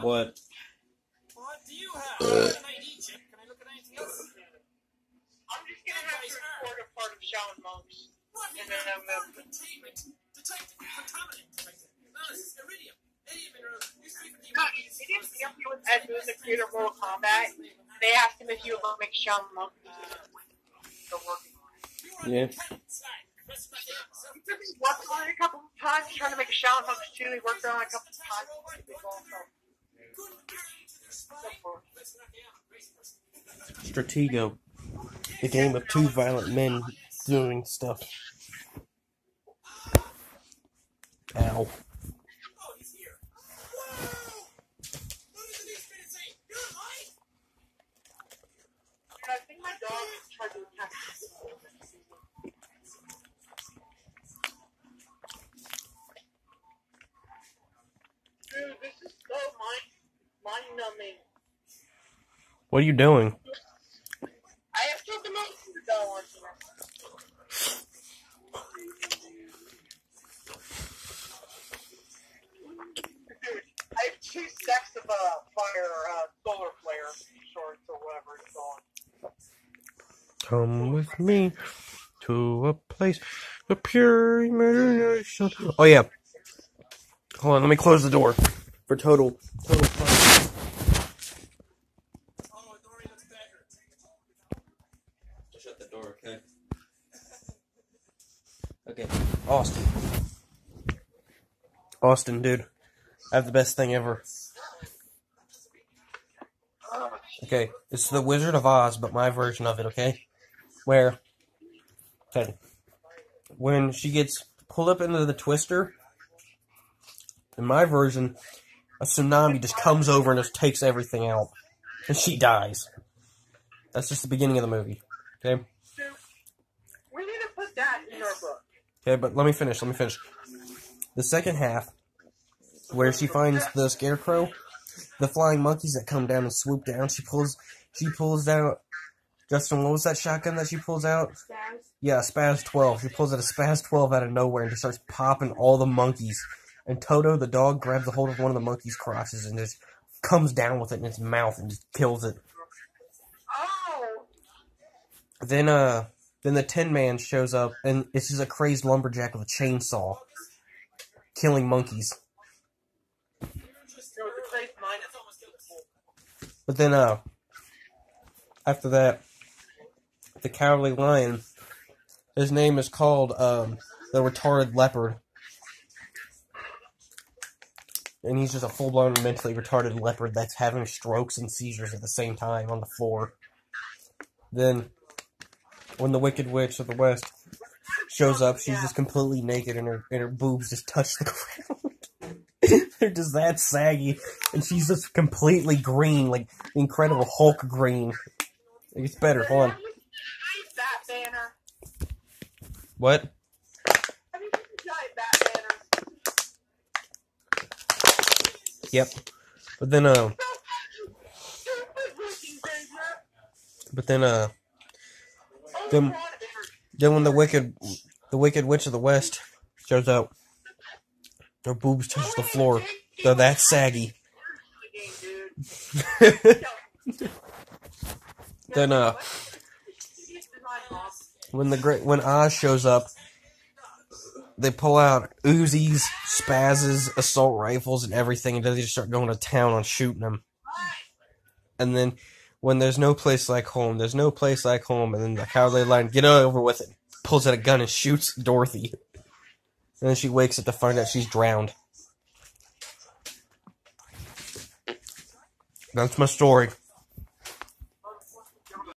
What? What do you have? Uh. An ID check. Can I look at anything else? I'm just gonna have to record a part of Shaolin Monks. What And then I'm gonna- containment detected contaminant the creator of. They asked him if would make on Yeah. He on it a couple of times, trying to make a Shaolin Monks too. He worked on it a couple of times. Stratego. The game of two violent men doing stuff. Ow. Oh, he's here. Whoa! What does the newspaper say? You're alive? And I think my dog tried to attack me. Dude, this is so mind mind numbing. What are you doing? I have something else to go on tonight. Dude, I have two stacks of uh, fire uh, solar flare shorts or whatever it's on. Come with me to a place of pure imagination. Oh yeah. Hold on, let me close the door for total total fun. Oh, Dory looks better. Door, okay? Okay. Austin. Austin, dude. I have the best thing ever. Okay, it's the Wizard of Oz, but my version of it, okay? Where, okay, when she gets pulled up into the twister, in my version, a tsunami just comes over and just takes everything out, and she dies. That's just the beginning of the movie, okay? Dude, we need to put that in our book. Okay, but let me finish. Let me finish. The second half, where she finds the scarecrow, the flying monkeys that come down and swoop down. She pulls. She pulls out. Justin, what was that shotgun that she pulls out? Yeah, SPAS-12. She pulls out a SPAS-12 out of nowhere and just starts popping all the monkeys. And Toto, the dog, grabs a hold of one of the monkeys' crotches and just comes down with it in its mouth and just kills it. Oh! Then, uh, then the Tin Man shows up and it's just a crazed lumberjack with a chainsaw, killing monkeys. But then, uh, after that, the Cowardly Lion, his name is called, um, the Retarded Leopard. And he's just a full blown mentally retarded leopard that's having strokes and seizures at the same time on the floor. Then, when the Wicked Witch of the West shows up, she's just completely naked and her, and her boobs just touch the ground. They're just that saggy. And she's just completely green, like the Incredible Hulk green. It gets better. Hold on. Have you seen that banner? What? Have you seen the giant bat banner? Yep. But then, uh, Stupid looking banner. but then, uh, Hurts. then when the wicked, the Wicked Witch of the West shows up, her boobs touch the floor. They're that saggy. Then, uh, when the great when Oz shows up, they pull out Uzis, Spazzes, assault rifles, and everything, and then they just start going to town on shooting them. And then when there's no place like home, there's no place like home, and then the cowardly lion get over with it, pulls out a gun and shoots Dorothy. And then she wakes up to find out she's drowned. That's my story.